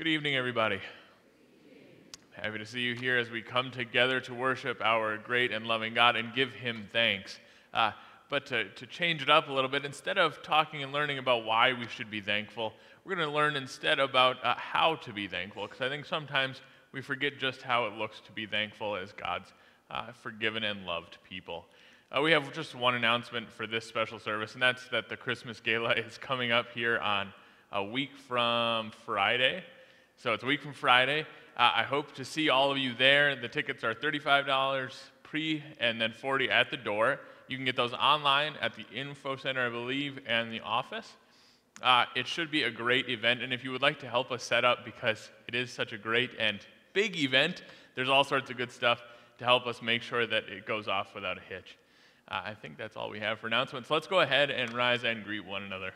Good evening, everybody. Happy to see you here as we come together to worship our great and loving God and give Him thanks. Uh, but to, to change it up a little bit, instead of talking and learning about why we should be thankful, we're going to learn instead about uh, how to be thankful. Because I think sometimes we forget just how it looks to be thankful as God's uh, forgiven and loved people. Uh, we have just one announcement for this special service, and that's that the Christmas Gala is coming up here on a week from Friday. So it's a week from Friday. Uh, I hope to see all of you there. The tickets are $35 pre and then 40 at the door. You can get those online at the info center, I believe, and the office. Uh, it should be a great event, and if you would like to help us set up because it is such a great and big event, there's all sorts of good stuff to help us make sure that it goes off without a hitch. Uh, I think that's all we have for announcements. Let's go ahead and rise and greet one another.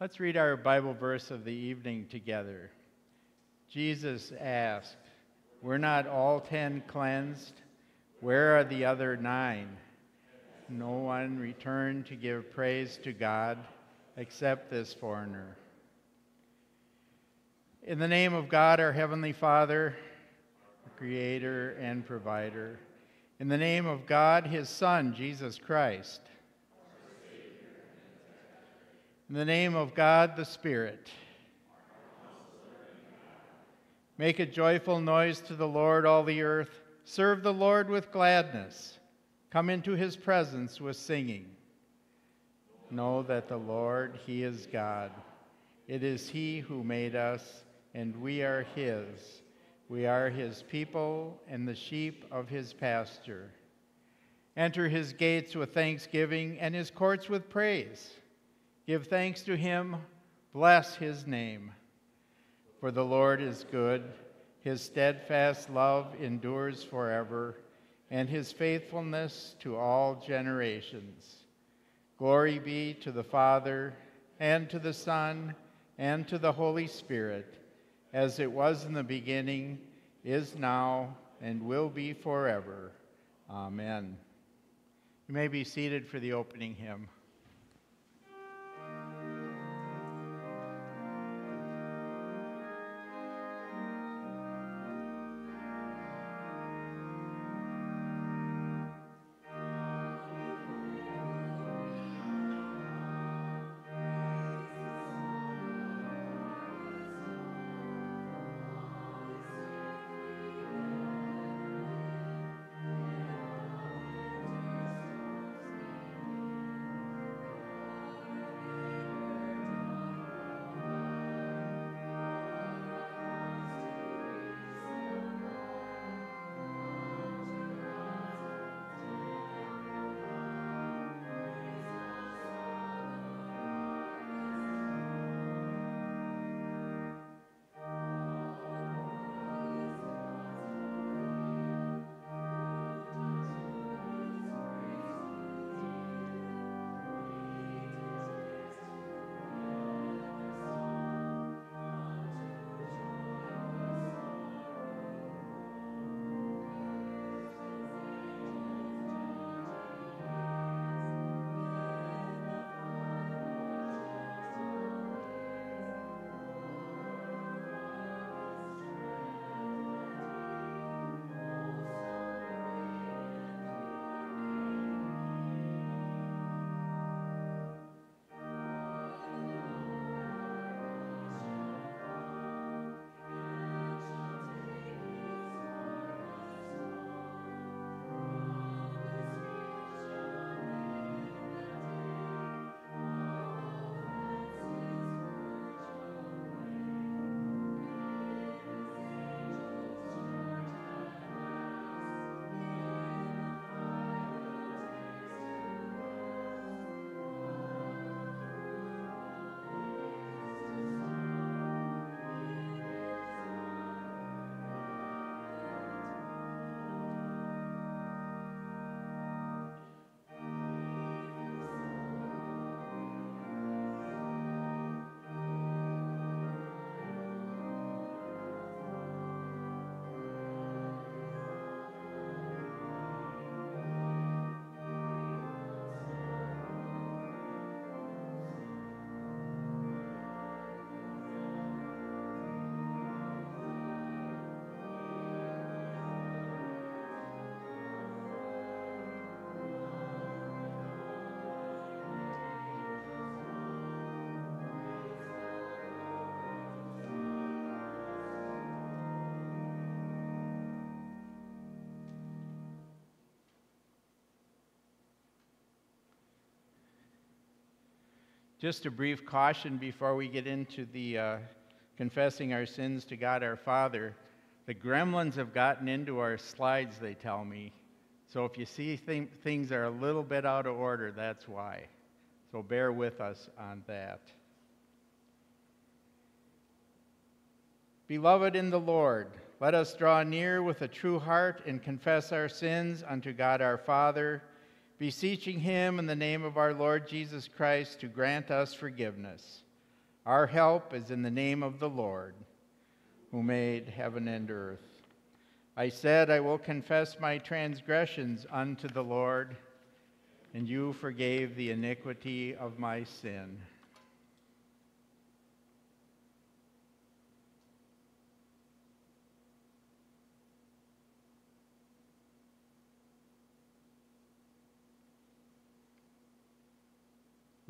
Let's read our Bible verse of the evening together. Jesus asked, We're not all ten cleansed? Where are the other nine? No one returned to give praise to God except this foreigner. In the name of God, our Heavenly Father, Creator and Provider, in the name of God, His Son, Jesus Christ, in the name of God the Spirit. Make a joyful noise to the Lord, all the earth. Serve the Lord with gladness. Come into his presence with singing. Know that the Lord, he is God. It is he who made us, and we are his. We are his people and the sheep of his pasture. Enter his gates with thanksgiving and his courts with praise. Give thanks to him, bless his name. For the Lord is good, his steadfast love endures forever, and his faithfulness to all generations. Glory be to the Father, and to the Son, and to the Holy Spirit, as it was in the beginning, is now, and will be forever. Amen. You may be seated for the opening hymn. Just a brief caution before we get into the uh, confessing our sins to God our Father. The gremlins have gotten into our slides, they tell me. So if you see th- things are a little bit out of order, that's why. So bear with us on that. Beloved in the Lord, let us draw near with a true heart and confess our sins unto God our Father, beseeching Him in the name of our Lord Jesus Christ to grant us forgiveness. Our help is in the name of the Lord, who made heaven and earth. I said, I will confess my transgressions unto the Lord, and you forgave the iniquity of my sin.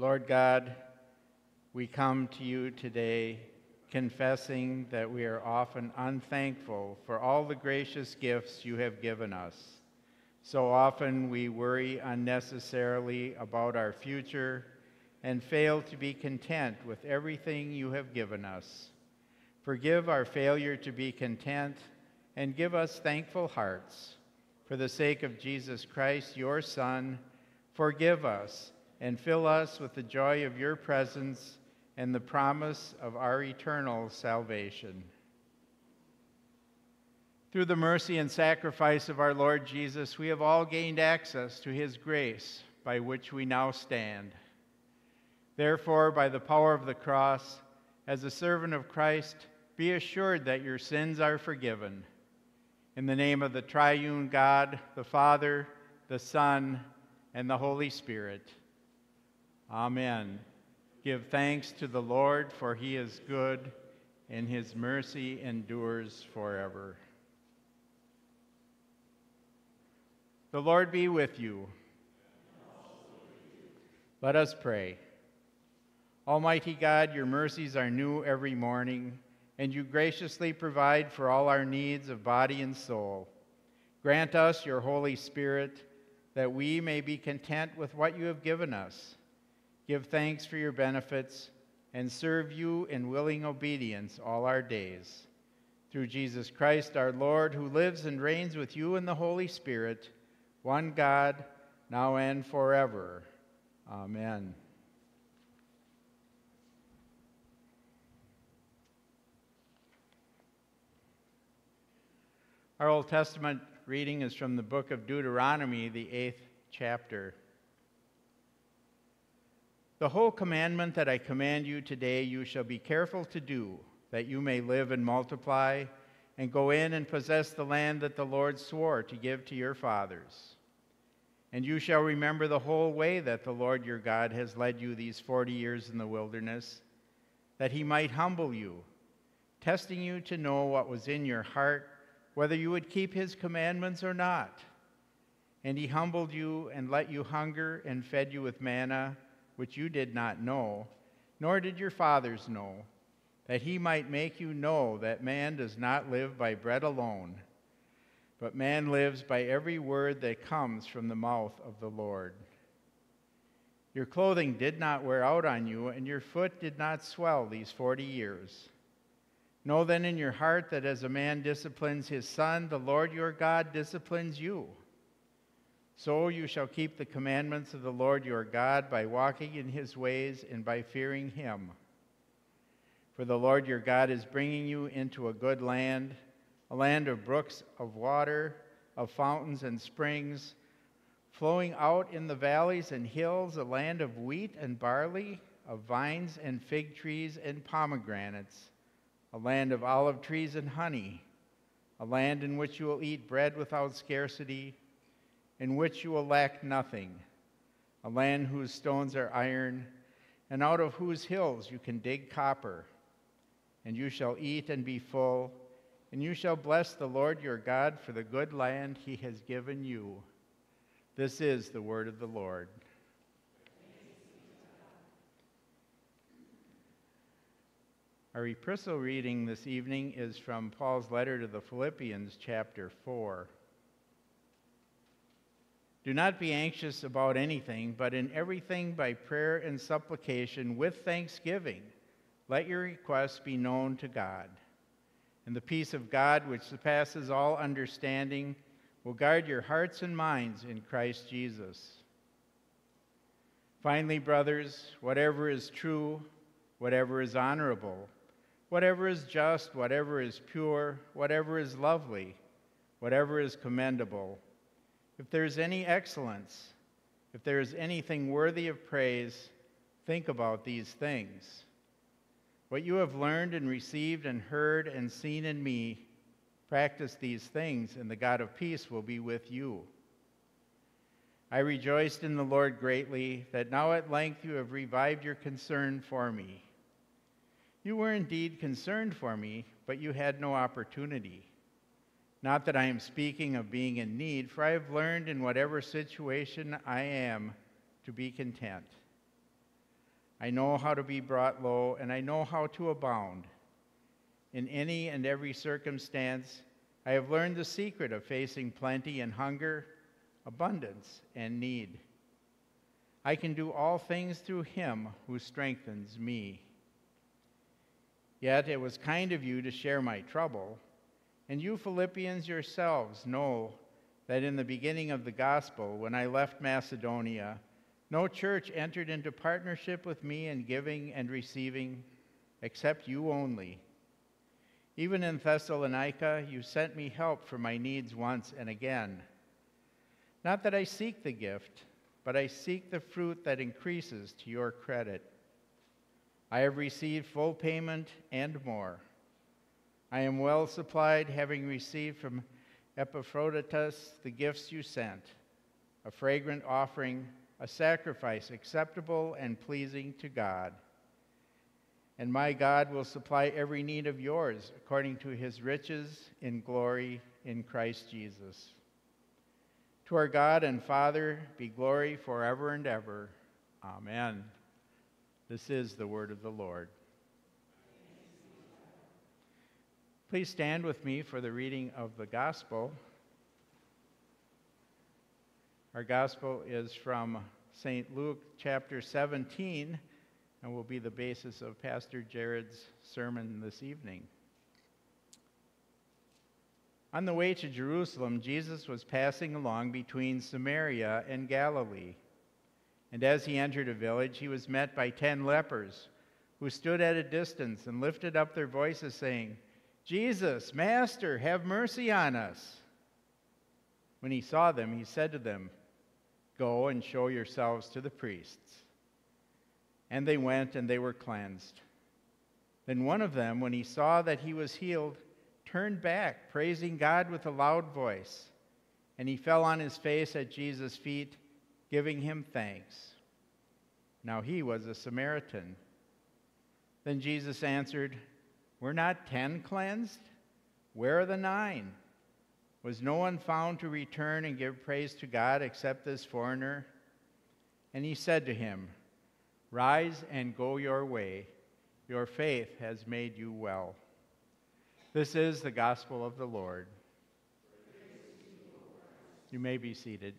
Lord God, we come to you today confessing that we are often unthankful for all the gracious gifts you have given us. So often we worry unnecessarily about our future and fail to be content with everything you have given us. Forgive our failure to be content and give us thankful hearts. For the sake of Jesus Christ, your Son, forgive us and fill us with the joy of your presence and the promise of our eternal salvation. Through the mercy and sacrifice of our Lord Jesus, we have all gained access to his grace by which we now stand. Therefore, by the power of the cross, as a servant of Christ, be assured that your sins are forgiven. In the name of the triune God, the Father, the Son, and the Holy Spirit. Amen. Give thanks to the Lord, for he is good, and his mercy endures forever. The Lord be with you. Let us pray. Almighty God, your mercies are new every morning, and you graciously provide for all our needs of body and soul. Grant us your Holy Spirit, that we may be content with what you have given us give thanks for your benefits, and serve you in willing obedience all our days. Through Jesus Christ our Lord, who lives and reigns with you in the Holy Spirit, one God, now and forever. Amen. Our Old Testament reading is from the book of Deuteronomy, the eighth chapter. The whole commandment that I command you today you shall be careful to do, that you may live and multiply, and go in and possess the land that the Lord swore to give to your fathers. And you shall remember the whole way that the Lord your God has led you these forty years in the wilderness, that he might humble you, testing you to know what was in your heart, whether you would keep his commandments or not. And he humbled you and let you hunger and fed you with manna which you did not know, nor did your fathers know, that he might make you know that man does not live by bread alone, but man lives by every word that comes from the mouth of the Lord. Your clothing did not wear out on you, and your foot did not swell these forty years. Know then in your heart that as a man disciplines his son, the Lord your God disciplines you. So you shall keep the commandments of the Lord your God by walking in his ways and by fearing him. For the Lord your God is bringing you into a good land, a land of brooks of water, of fountains and springs, flowing out in the valleys and hills, a land of wheat and barley, of vines and fig trees and pomegranates, a land of olive trees and honey, a land in which you will eat bread without scarcity in which you will lack nothing, a land whose stones are iron, and out of whose hills you can dig copper. And you shall eat and be full, and you shall bless the Lord your God for the good land he has given you. This is the word of the Lord. Our epistle reading this evening is from Paul's letter to the Philippians, chapter 4. Do not be anxious about anything, but in everything by prayer and supplication with thanksgiving, let your requests be known to God. And the peace of God, which surpasses all understanding, will guard your hearts and minds in Christ Jesus. Finally, brothers, whatever is true, whatever is honorable, whatever is just, whatever is pure, whatever is lovely, whatever is commendable, if there is any excellence, if there is anything worthy of praise, think about these things. What you have learned and received and heard and seen in me, practice these things, and the God of peace will be with you. I rejoiced in the Lord greatly that now at length you have revived your concern for me. You were indeed concerned for me, but you had no opportunity. Not that I am speaking of being in need, for I have learned in whatever situation I am to be content. I know how to be brought low, and I know how to abound. In any and every circumstance, I have learned the secret of facing plenty and hunger, abundance and need. I can do all things through him who strengthens me. Yet it was kind of you to share my trouble and you Philippians yourselves know that in the beginning of the gospel, when I left Macedonia, no church entered into partnership with me in giving and receiving except you only. Even in Thessalonica, you sent me help for my needs once and again. Not that I seek the gift, but I seek the fruit that increases to your credit. I have received full payment and more. I am well supplied, having received from Epaphroditus the gifts you sent a fragrant offering, a sacrifice acceptable and pleasing to God. And my God will supply every need of yours according to his riches in glory in Christ Jesus. To our God and Father be glory forever and ever. Amen. This is the word of the Lord. Please stand with me for the reading of the gospel. Our gospel is from St. Luke chapter 17 and will be the basis of Pastor Jarod's sermon this evening. On the way to Jerusalem, Jesus was passing along between Samaria and Galilee. And as he entered a village, he was met by ten lepers who stood at a distance and lifted up their voices, saying, Jesus, Master, have mercy on us. When he saw them, he said to them, Go and show yourselves to the priests. And they went and they were cleansed. Then one of them, when he saw that he was healed, turned back, praising God with a loud voice. And he fell on his face at Jesus' feet, giving him thanks. Now he was a Samaritan. Then Jesus answered, were not ten cleansed? Where are the nine? Was no one found to return and give praise to God except this foreigner? And he said to him, Rise and go your way. Your faith has made you well. This is the gospel of the Lord. You may be seated.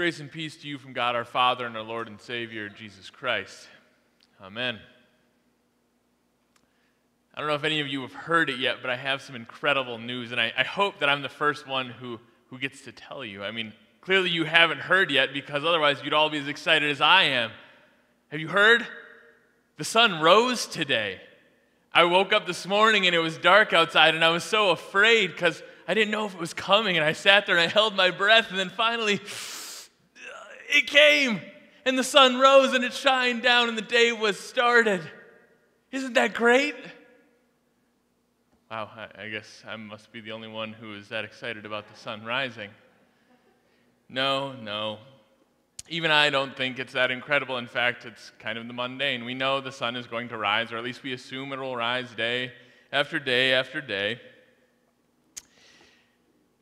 Grace and peace to you from God our Father and our Lord and Savior, Jesus Christ. Amen. I don't know if any of you have heard it yet, but I have some incredible news, and I, I, hope that I'm the first one who, who gets to tell you. I mean, clearly you haven't heard yet because otherwise you'd all be as excited as I am. Have you heard? The sun rose today. I woke up this morning and it was dark outside, and I was so afraid because I didn't know if it was coming, and I sat there and I held my breath, and then finally, it came, and the sun rose and it shined down, and the day was started. Isn't that great? Wow, I guess I must be the only one who is that excited about the sun rising. No, no. Even I don't think it's that incredible. In fact, it's kind of the mundane. We know the sun is going to rise, or at least we assume it will rise day after day after day.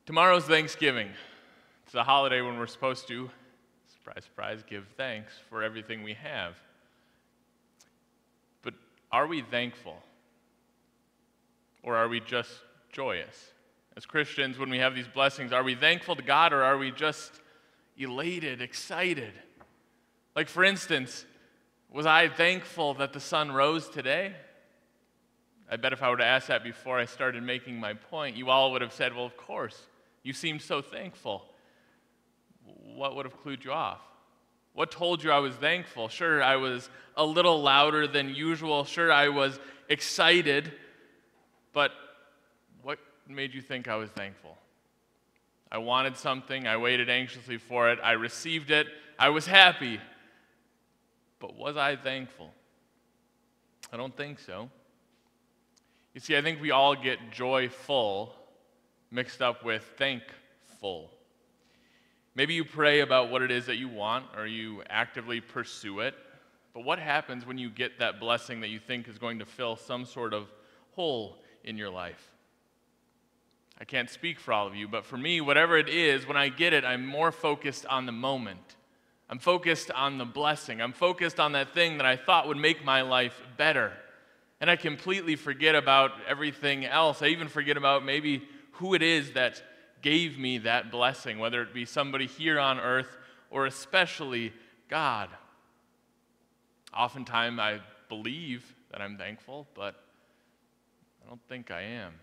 Tomorrow's Thanksgiving. It's a holiday when we're supposed to surprise, surprise, give thanks for everything we have. But are we thankful? Or are we just joyous? As Christians, when we have these blessings, are we thankful to God or are we just elated, excited? Like, for instance, was I thankful that the sun rose today? I bet if I were to ask that before I started making my point, you all would have said, Well, of course. You seem so thankful what would have clued you off? What told you I was thankful? Sure, I was a little louder than usual. Sure, I was excited. But what made you think I was thankful? I wanted something. I waited anxiously for it. I received it. I was happy. But was I thankful? I don't think so. You see, I think we all get joyful mixed up with thankful. Maybe you pray about what it is that you want or you actively pursue it. But what happens when you get that blessing that you think is going to fill some sort of hole in your life? I can't speak for all of you, but for me, whatever it is, when I get it, I'm more focused on the moment. I'm focused on the blessing. I'm focused on that thing that I thought would make my life better. And I completely forget about everything else. I even forget about maybe who it is that gave me that blessing, whether it be somebody here on earth or especially God. Oftentimes I believe that I'm thankful, but I don't think I am.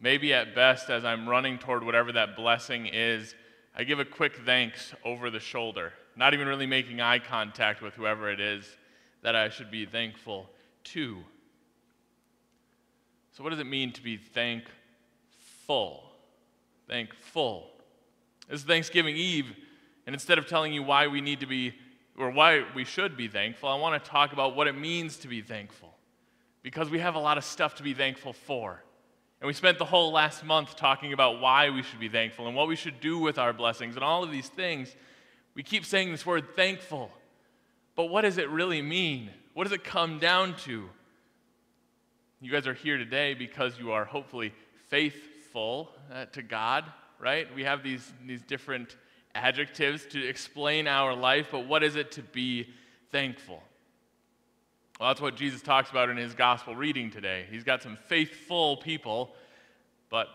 Maybe at best, as I'm running toward whatever that blessing is, I give a quick thanks over the shoulder, not even really making eye contact with whoever it is that I should be thankful to. So, what does it mean to be thankful? Thankful. It's Thanksgiving Eve, and instead of telling you why we need to be, or why we should be thankful, I want to talk about what it means to be thankful. Because we have a lot of stuff to be thankful for. And we spent the whole last month talking about why we should be thankful and what we should do with our blessings and all of these things. We keep saying this word thankful. But what does it really mean? What does it come down to? You guys are here today because you are hopefully faithful uh, to God, right? We have these, these different adjectives to explain our life, but what is it to be thankful? Well, that's what Jesus talks about in his gospel reading today. He's got some faithful people, but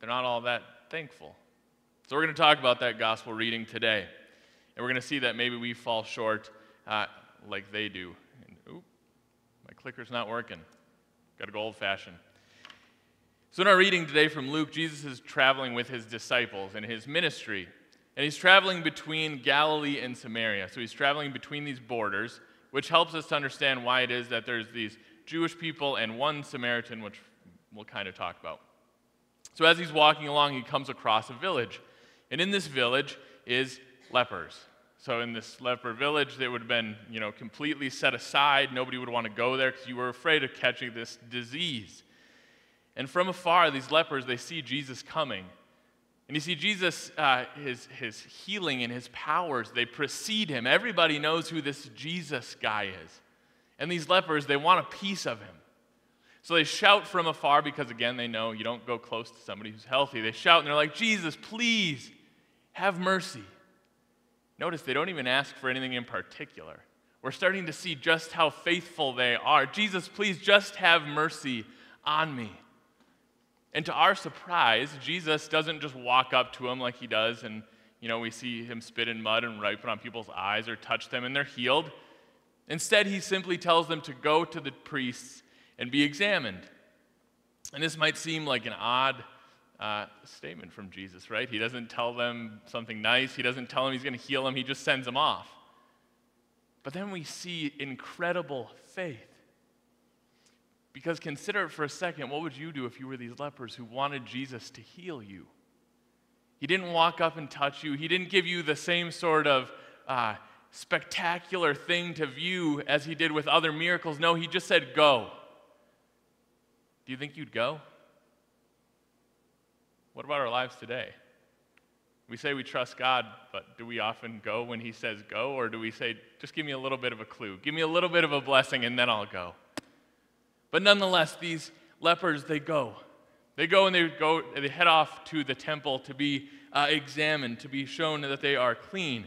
they're not all that thankful. So we're going to talk about that gospel reading today. And we're going to see that maybe we fall short uh, like they do. And, oop, my clicker's not working. Got to go old fashioned. So, in our reading today from Luke, Jesus is traveling with his disciples in his ministry. And he's traveling between Galilee and Samaria. So, he's traveling between these borders, which helps us to understand why it is that there's these Jewish people and one Samaritan, which we'll kind of talk about. So, as he's walking along, he comes across a village. And in this village is lepers. So, in this leper village, they would have been, you know, completely set aside. Nobody would want to go there because you were afraid of catching this disease. And from afar, these lepers, they see Jesus coming. And you see, Jesus, uh, his, his healing and his powers, they precede him. Everybody knows who this Jesus guy is. And these lepers, they want a piece of him. So they shout from afar because, again, they know you don't go close to somebody who's healthy. They shout and they're like, Jesus, please have mercy. Notice they don't even ask for anything in particular. We're starting to see just how faithful they are. Jesus, please just have mercy on me. And to our surprise, Jesus doesn't just walk up to him like he does and you know, we see him spit in mud and wipe it on people's eyes or touch them and they're healed. Instead, he simply tells them to go to the priests and be examined. And this might seem like an odd uh, statement from Jesus, right? He doesn't tell them something nice, he doesn't tell them he's going to heal them, he just sends them off. But then we see incredible faith. Because consider it for a second what would you do if you were these lepers who wanted Jesus to heal you? He didn't walk up and touch you, He didn't give you the same sort of uh, spectacular thing to view as He did with other miracles. No, He just said, Go. Do you think you'd go? What about our lives today? We say we trust God, but do we often go when He says go, or do we say, just give me a little bit of a clue, give me a little bit of a blessing, and then I'll go? But nonetheless, these lepers, they go. They go and they go, they head off to the temple to be uh, examined, to be shown that they are clean.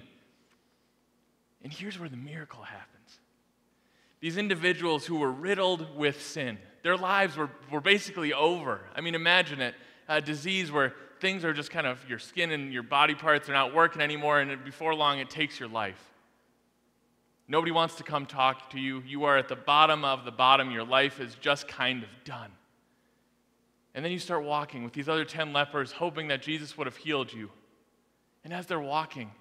And here's where the miracle happens. These individuals who were riddled with sin, their lives were, were basically over. I mean, imagine it a disease where things are just kind of your skin and your body parts are not working anymore, and before long it takes your life. Nobody wants to come talk to you. You are at the bottom of the bottom. Your life is just kind of done. And then you start walking with these other 10 lepers, hoping that Jesus would have healed you. And as they're walking,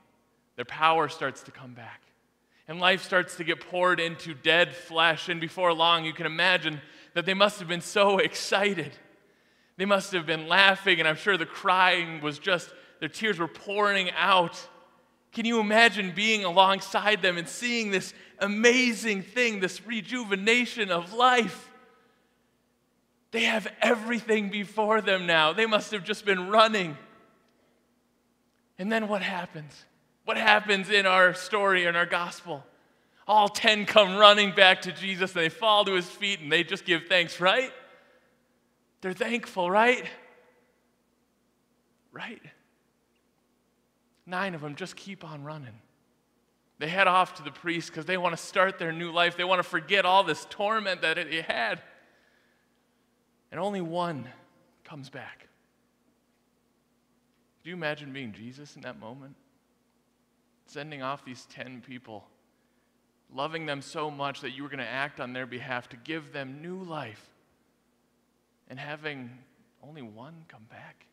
their power starts to come back. And life starts to get poured into dead flesh. And before long, you can imagine that they must have been so excited they must have been laughing, and I'm sure the crying was just, their tears were pouring out. Can you imagine being alongside them and seeing this amazing thing, this rejuvenation of life? They have everything before them now. They must have just been running. And then what happens? What happens in our story, in our gospel? All 10 come running back to Jesus and they fall to his feet and they just give thanks, right? They're thankful, right? Right? Nine of them just keep on running. They head off to the priest because they want to start their new life. They want to forget all this torment that it had. And only one comes back. Do you imagine being Jesus in that moment? Sending off these 10 people, loving them so much that you were going to act on their behalf to give them new life and having only one come back.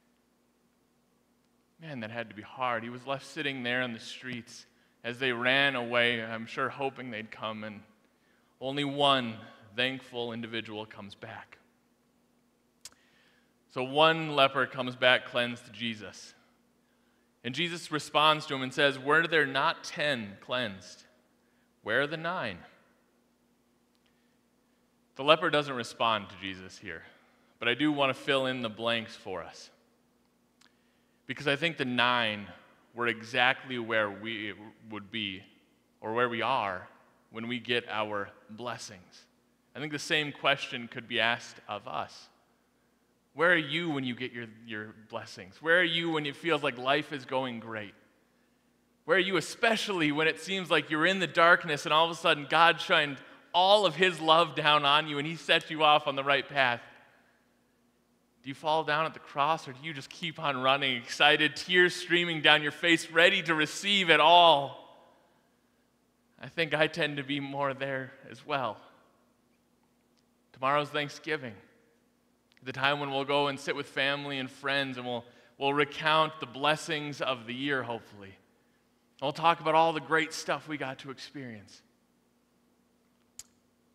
Man, that had to be hard. He was left sitting there in the streets as they ran away, I'm sure hoping they'd come, and only one thankful individual comes back. So one leper comes back cleansed to Jesus. And Jesus responds to him and says, Were there not ten cleansed? Where are the nine? The leper doesn't respond to Jesus here but I do want to fill in the blanks for us. Because I think the nine were exactly where we would be, or where we are, when we get our blessings. I think the same question could be asked of us. Where are you when you get your, your blessings? Where are you when it feels like life is going great? Where are you, especially when it seems like you're in the darkness and all of a sudden God shined all of His love down on you and He set you off on the right path? Do you fall down at the cross or do you just keep on running, excited, tears streaming down your face, ready to receive it all? I think I tend to be more there as well. Tomorrow's Thanksgiving, the time when we'll go and sit with family and friends and we'll, we'll recount the blessings of the year, hopefully. we'll talk about all the great stuff we got to experience.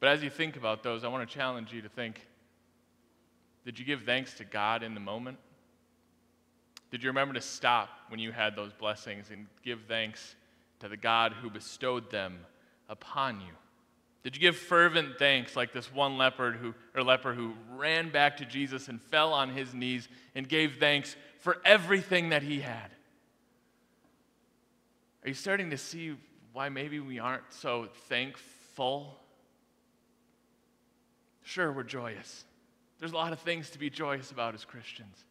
But as you think about those, I want to challenge you to think did you give thanks to God in the moment? Did you remember to stop when you had those blessings and give thanks to the God who bestowed them upon you? Did you give fervent thanks like this one leper who, or leper who ran back to Jesus and fell on his knees and gave thanks for everything that he had? Are you starting to see why maybe we aren't so thankful? Sure, we're joyous. There's a lot of things to be joyous about as Christians.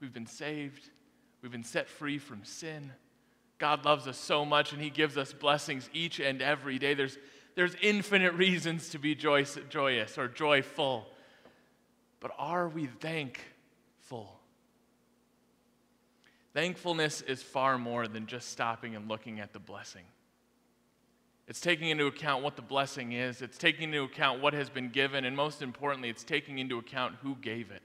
We've been saved, we've been set free from sin. God loves us so much, and He gives us blessings each and every day. There's, there's infinite reasons to be joyous, joyous or joyful. But are we thankful? Thankfulness is far more than just stopping and looking at the blessing. It's taking into account what the blessing is, it's taking into account what has been given, and most importantly, it's taking into account who gave it.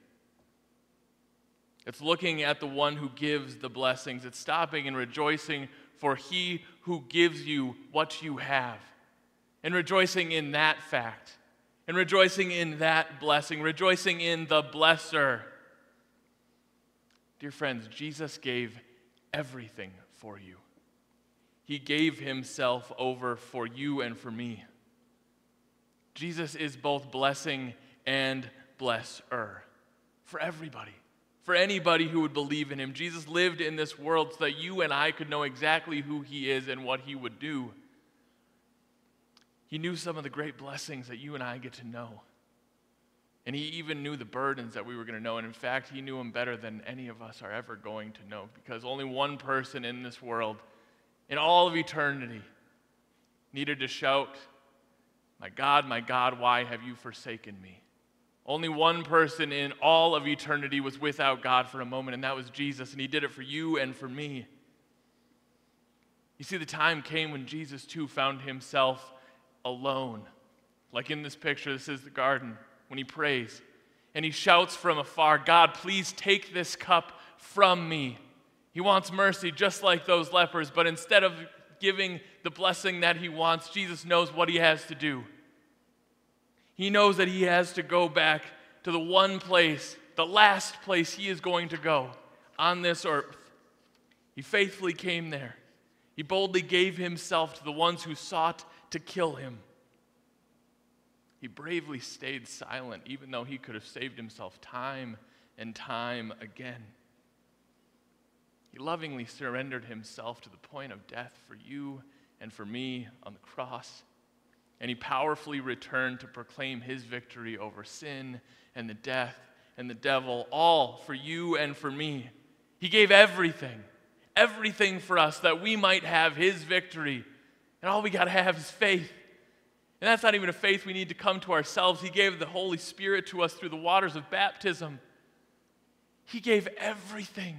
It's looking at the one who gives the blessings. It's stopping and rejoicing for he who gives you what you have, and rejoicing in that fact, and rejoicing in that blessing, rejoicing in the blesser. Dear friends, Jesus gave everything for you. He gave himself over for you and for me. Jesus is both blessing and blesser for everybody, for anybody who would believe in him. Jesus lived in this world so that you and I could know exactly who he is and what he would do. He knew some of the great blessings that you and I get to know. And he even knew the burdens that we were going to know. And in fact, he knew them better than any of us are ever going to know because only one person in this world in all of eternity needed to shout, My God, my God, why have you forsaken me? Only one person in all of eternity was without God for a moment, and that was Jesus, and he did it for you and for me. You see, the time came when Jesus too found himself alone. Like in this picture, this is the garden, when he prays. And he shouts from afar, God, please take this cup from me. He wants mercy just like those lepers, but instead of giving the blessing that he wants, Jesus knows what he has to do. He knows that he has to go back to the one place, the last place he is going to go on this earth. He faithfully came there. He boldly gave himself to the ones who sought to kill him. He bravely stayed silent, even though he could have saved himself time and time again. He lovingly surrendered himself to the point of death for you and for me on the cross. And he powerfully returned to proclaim his victory over sin and the death and the devil, all for you and for me. He gave everything, everything for us that we might have his victory. And all we got to have is faith. And that's not even a faith we need to come to ourselves. He gave the Holy Spirit to us through the waters of baptism. He gave everything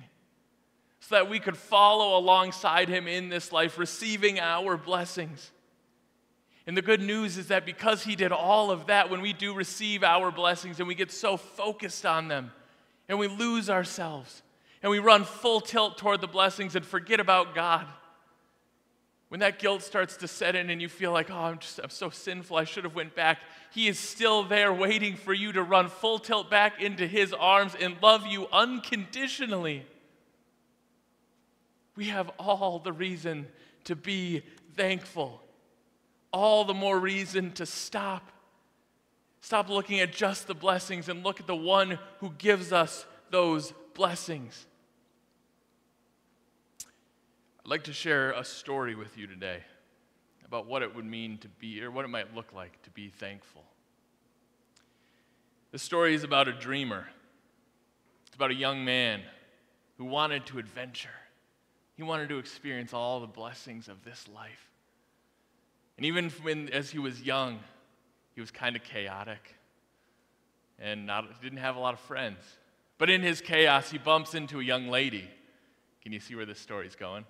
so that we could follow alongside him in this life, receiving our blessings. And the good news is that because he did all of that, when we do receive our blessings and we get so focused on them and we lose ourselves and we run full tilt toward the blessings and forget about God, when that guilt starts to set in and you feel like, oh, I'm just I'm so sinful, I should have went back, he is still there waiting for you to run full tilt back into his arms and love you unconditionally we have all the reason to be thankful, all the more reason to stop. Stop looking at just the blessings and look at the one who gives us those blessings. I'd like to share a story with you today about what it would mean to be, or what it might look like to be thankful. The story is about a dreamer. It's about a young man who wanted to adventure. He wanted to experience all the blessings of this life. And even when, as he was young, he was kind of chaotic and not, didn't have a lot of friends. But in his chaos, he bumps into a young lady. Can you see where this story's going?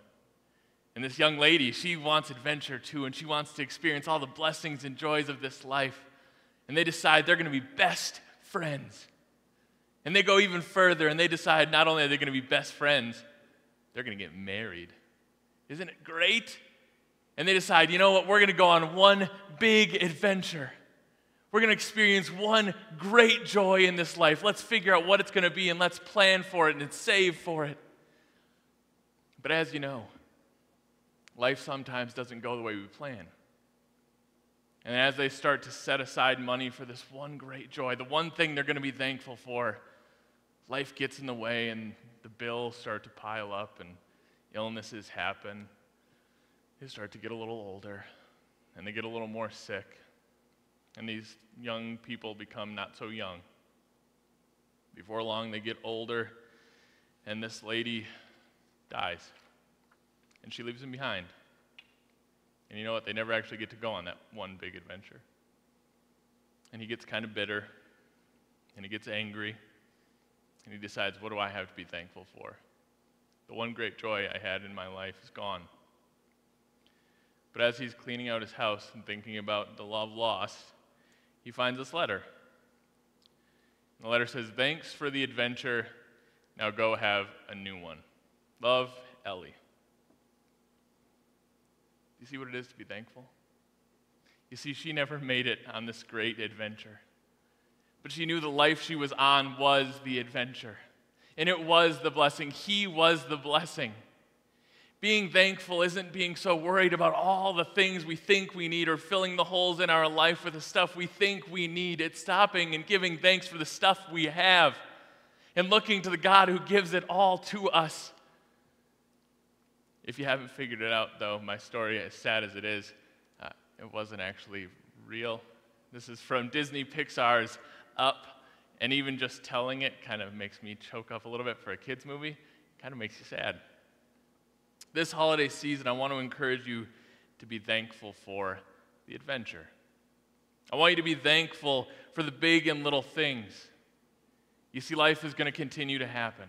And this young lady, she wants adventure too, and she wants to experience all the blessings and joys of this life. And they decide they're going to be best friends. And they go even further, and they decide not only are they going to be best friends, they're going to get married. Isn't it great? And they decide, you know what, we're going to go on one big adventure. We're going to experience one great joy in this life. Let's figure out what it's going to be and let's plan for it and save for it. But as you know, life sometimes doesn't go the way we plan. And as they start to set aside money for this one great joy, the one thing they're going to be thankful for, life gets in the way and the bills start to pile up and illnesses happen. They start to get a little older and they get a little more sick. And these young people become not so young. Before long, they get older, and this lady dies. And she leaves him behind. And you know what? They never actually get to go on that one big adventure. And he gets kind of bitter, and he gets angry, and he decides, what do I have to be thankful for? The one great joy I had in my life is gone. But as he's cleaning out his house and thinking about the love lost, he finds this letter. The letter says, Thanks for the adventure. Now go have a new one. Love, Ellie. You see what it is to be thankful? You see, she never made it on this great adventure. But she knew the life she was on was the adventure. And it was the blessing. He was the blessing. Being thankful isn't being so worried about all the things we think we need or filling the holes in our life with the stuff we think we need. It's stopping and giving thanks for the stuff we have and looking to the God who gives it all to us. If you haven't figured it out, though, my story, as sad as it is, uh, it wasn't actually real. This is from Disney Pixar's Up, and even just telling it kind of makes me choke up a little bit for a kids' movie. Kind of makes you sad. This holiday season, I want to encourage you to be thankful for the adventure. I want you to be thankful for the big and little things. You see, life is going to continue to happen.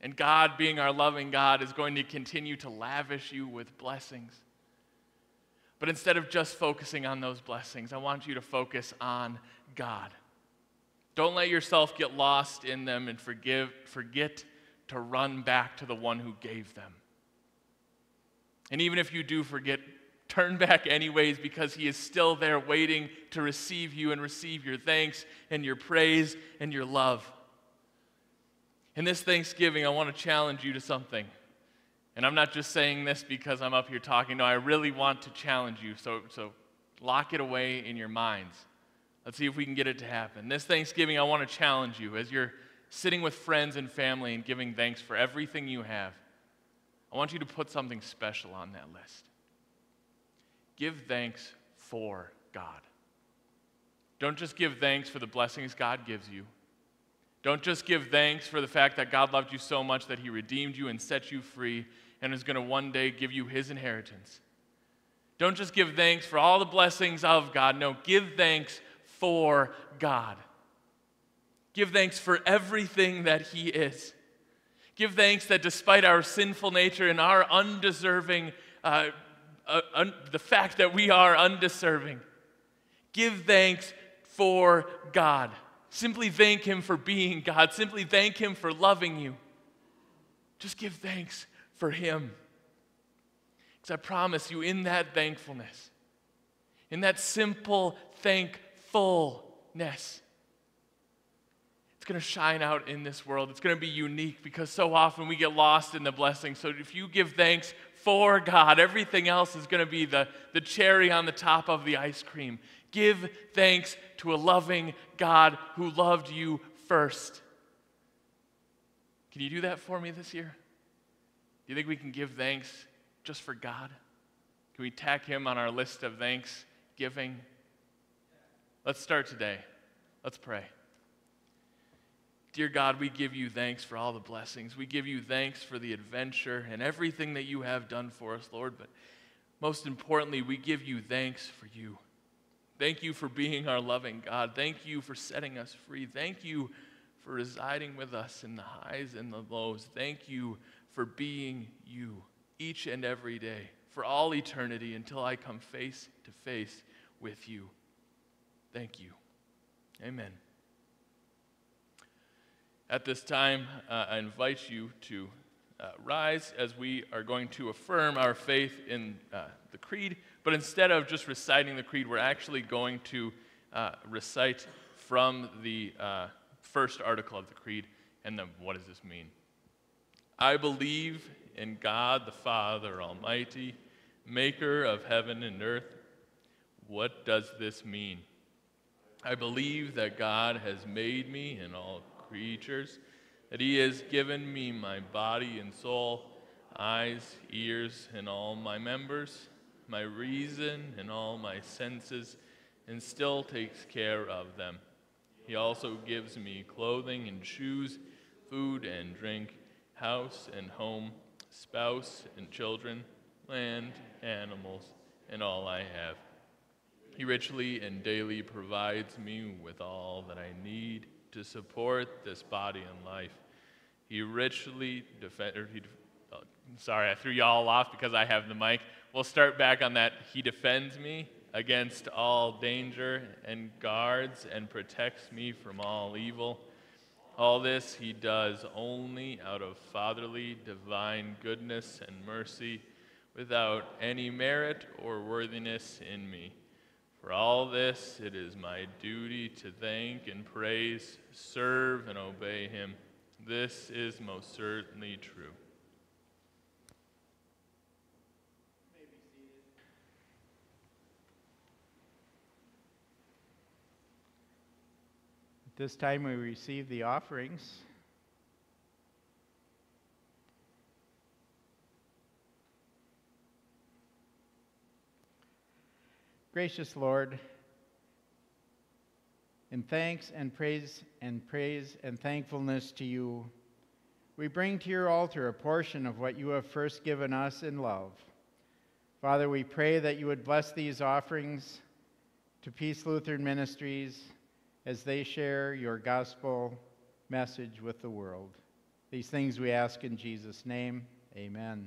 And God, being our loving God, is going to continue to lavish you with blessings. But instead of just focusing on those blessings, I want you to focus on God. Don't let yourself get lost in them and forgive, forget to run back to the one who gave them. And even if you do forget, turn back anyways because he is still there waiting to receive you and receive your thanks and your praise and your love. In this Thanksgiving, I want to challenge you to something. And I'm not just saying this because I'm up here talking. No, I really want to challenge you. So, so lock it away in your minds. Let's see if we can get it to happen. This Thanksgiving, I want to challenge you as you're sitting with friends and family and giving thanks for everything you have. I want you to put something special on that list. Give thanks for God. Don't just give thanks for the blessings God gives you. Don't just give thanks for the fact that God loved you so much that He redeemed you and set you free and is going to one day give you His inheritance. Don't just give thanks for all the blessings of God. No, give thanks for God. Give thanks for everything that He is. Give thanks that despite our sinful nature and our undeserving, uh, uh, un- the fact that we are undeserving, give thanks for God. Simply thank Him for being God. Simply thank Him for loving you. Just give thanks for Him. Because I promise you, in that thankfulness, in that simple thankfulness, going to shine out in this world. It's going to be unique because so often we get lost in the blessing. So if you give thanks for God, everything else is going to be the, the cherry on the top of the ice cream. Give thanks to a loving God who loved you first. Can you do that for me this year? Do you think we can give thanks just for God? Can we tack him on our list of thanksgiving? Let's start today. Let's pray. Dear God, we give you thanks for all the blessings. We give you thanks for the adventure and everything that you have done for us, Lord. But most importantly, we give you thanks for you. Thank you for being our loving God. Thank you for setting us free. Thank you for residing with us in the highs and the lows. Thank you for being you each and every day, for all eternity until I come face to face with you. Thank you. Amen. At this time, uh, I invite you to uh, rise as we are going to affirm our faith in uh, the Creed. But instead of just reciting the Creed, we're actually going to uh, recite from the uh, first article of the Creed. And then, what does this mean? I believe in God the Father Almighty, maker of heaven and earth. What does this mean? I believe that God has made me and all creatures, that he has given me my body and soul, eyes, ears, and all my members, my reason and all my senses, and still takes care of them. He also gives me clothing and shoes, food and drink, house and home, spouse and children, land, animals, and all I have. He richly and daily provides me with all that I need to support this body and life. He richly defend, uh, Sorry, I threw you all off because I have the mic. We'll start back on that. He defends me against all danger and guards and protects me from all evil. All this he does only out of fatherly divine goodness and mercy without any merit or worthiness in me. For all this, it is my duty to thank and praise, serve and obey him. This is most certainly true. At this time, we receive the offerings. Gracious Lord, in thanks and praise and praise and thankfulness to you, we bring to your altar a portion of what you have first given us in love. Father, we pray that you would bless these offerings to Peace Lutheran Ministries as they share your gospel message with the world. These things we ask in Jesus' name. Amen.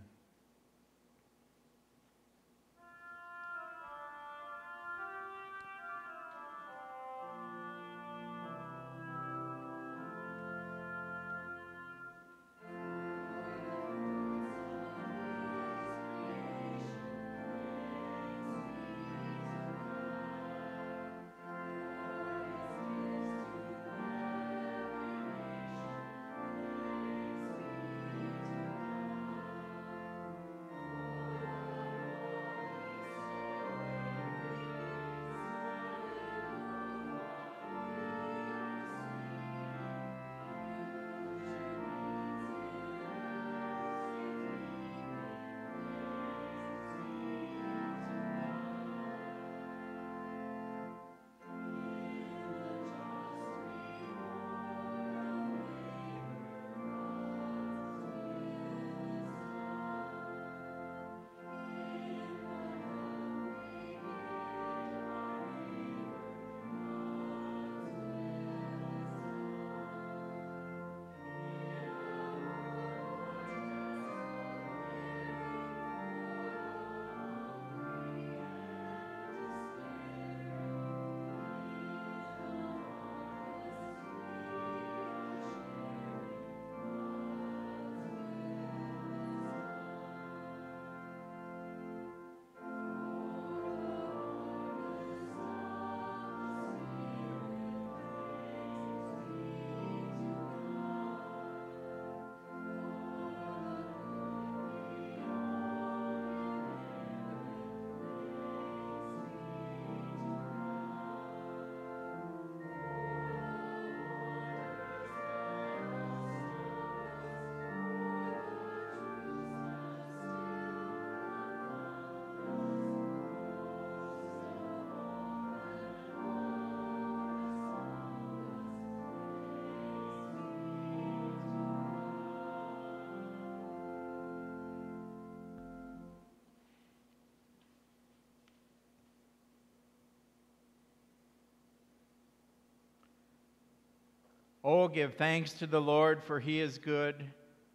Oh, give thanks to the Lord, for he is good,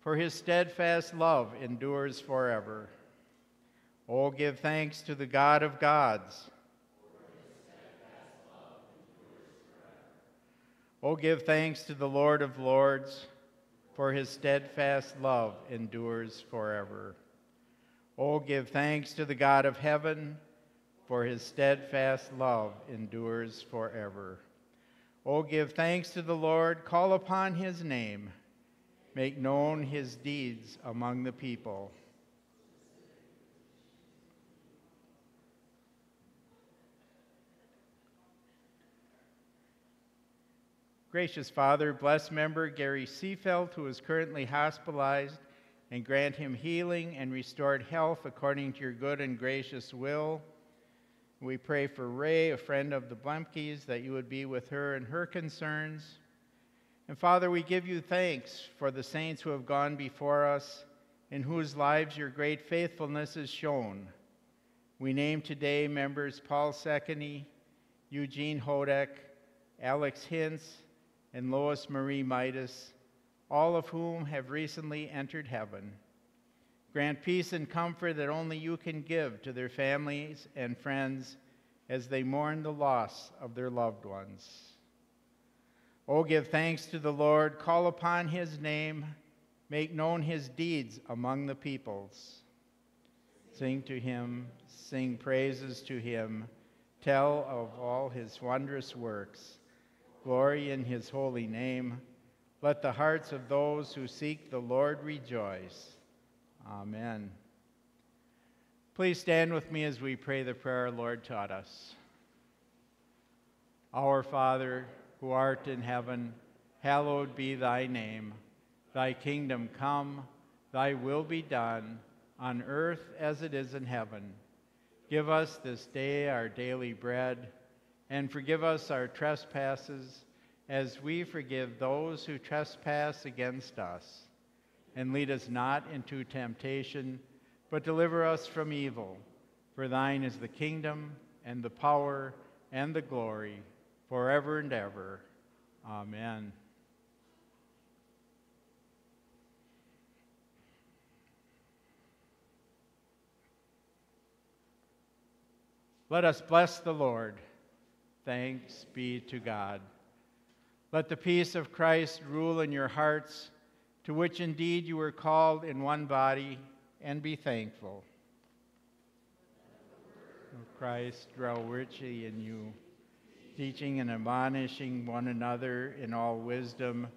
for his steadfast love endures forever. Oh, give thanks to the God of gods. Oh, give thanks to the Lord of lords, for his steadfast love endures forever. Oh, give thanks to the God of heaven, for his steadfast love endures forever. Oh, give thanks to the Lord, call upon his name, make known his deeds among the people. Gracious Father, bless member Gary Seafelt, who is currently hospitalized, and grant him healing and restored health according to your good and gracious will. We pray for Ray, a friend of the Blemkes, that you would be with her and her concerns. And Father, we give you thanks for the saints who have gone before us, in whose lives your great faithfulness is shown. We name today members Paul Sekeny, Eugene Hodek, Alex Hintz, and Lois Marie Midas, all of whom have recently entered heaven. Grant peace and comfort that only you can give to their families and friends as they mourn the loss of their loved ones. Oh, give thanks to the Lord, call upon his name, make known his deeds among the peoples. Sing to him, sing praises to him, tell of all his wondrous works. Glory in his holy name. Let the hearts of those who seek the Lord rejoice. Amen. Please stand with me as we pray the prayer our Lord taught us. Our Father, who art in heaven, hallowed be thy name. Thy kingdom come, thy will be done, on earth as it is in heaven. Give us this day our daily bread, and forgive us our trespasses, as we forgive those who trespass against us. And lead us not into temptation, but deliver us from evil. For thine is the kingdom, and the power, and the glory, forever and ever. Amen. Let us bless the Lord. Thanks be to God. Let the peace of Christ rule in your hearts, to which indeed you were called in one body, and be thankful. O Christ, dwell richly in you, teaching and admonishing one another in all wisdom,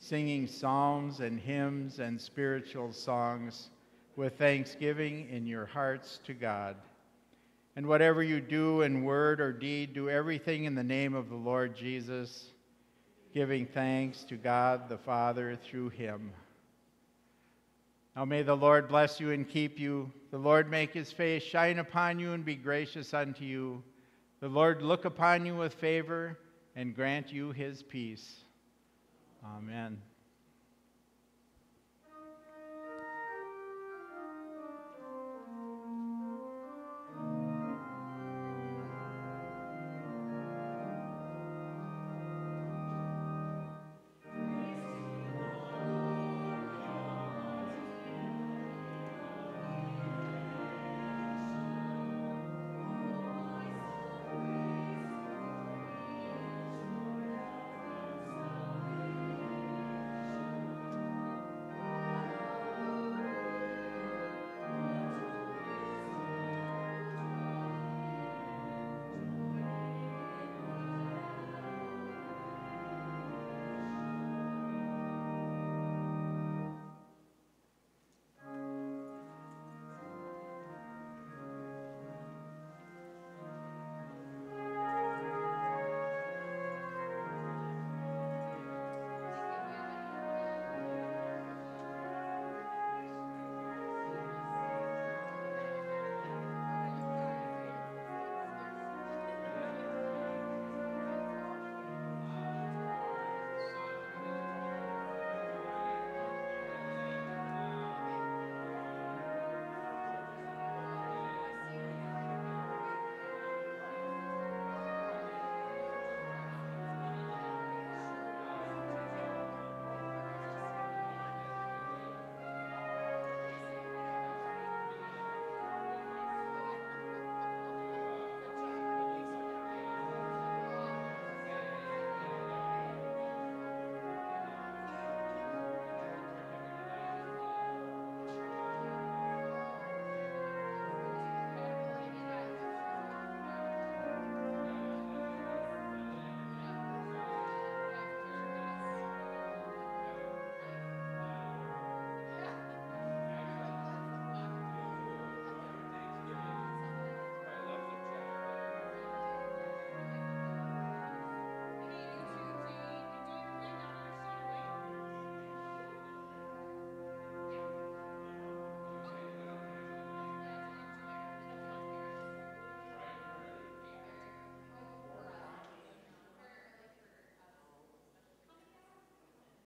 singing psalms and hymns and spiritual songs with thanksgiving in your hearts to God. And whatever you do in word or deed, do everything in the name of the Lord Jesus, giving thanks to God the Father through him. Now may the Lord bless you and keep you. The Lord make his face shine upon you and be gracious unto you. The Lord look upon you with favor and grant you his peace. Amen.